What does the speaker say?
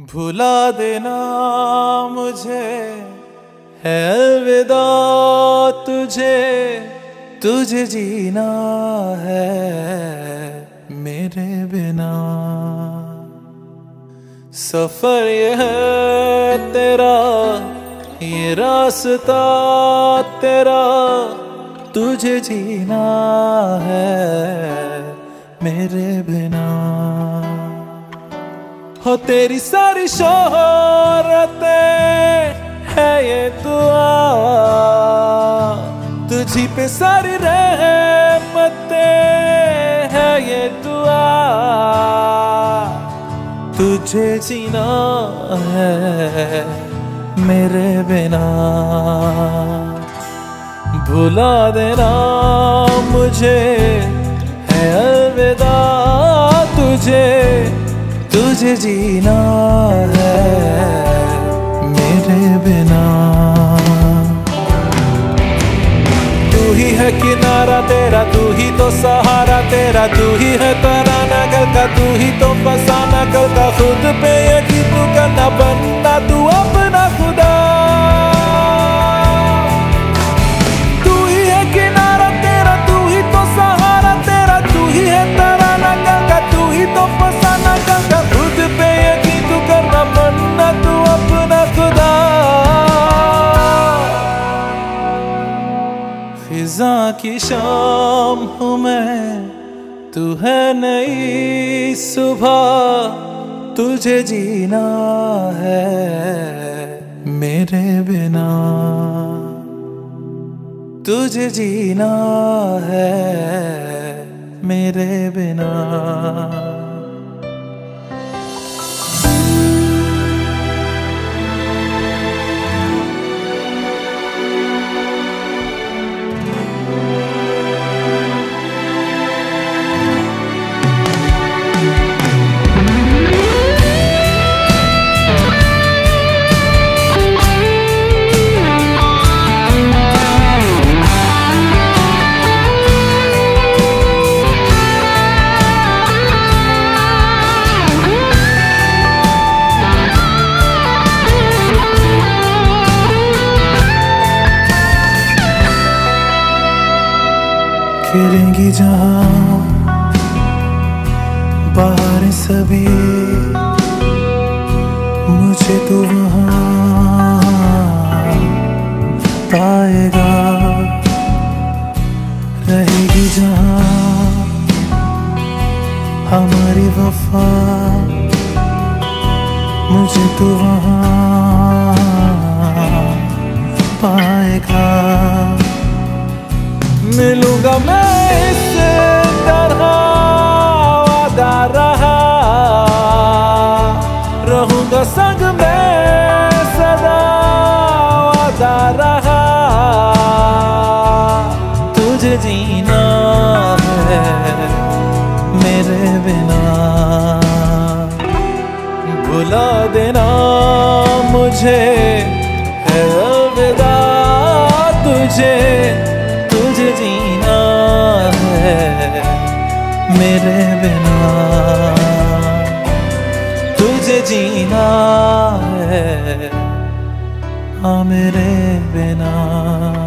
भुला देना मुझे, है अलविदा तुझे तुझे जीना है मेरे बिना। सफ़र ये है तेरा, ये रास्ता तेरा, तुझे जीना है मेरे बिना। हो तेरी सारी शोहरत, है ये दुआ। तुझी पे सारी रहमते, है ये दुआ। तुझे जीना है मेरे बिना। भुला देना मुझे, है अलविदा तुझे। तुझे जीना है मेरे बिना। तू ही है किनारा, तेरा तू ही तो सहारा, तेरा तू ही है तराना कल का, तू ही तो फसाना कल खुद पे यकीन तू फिजा की शाम हूँ मैं। तू है नई सुबह, तुझे जीना है मेरे बिना। तुझे जीना है मेरे बिना खिलेंगी जहाँ बाहर सभी। मुझे तो वहाँ पाएगा। रहेगी जहाँ हमारी वफा। मुझे तो वहाँ पाएगा। मिलूँगा मैं इस तरह वादा रहा। रहूँगा संग में सदा वादा रहा। तुझे जीना है मेरे बिना। भुला देना मुझे मेरे बिना। तुझे जीना है हाँ मेरे बिना।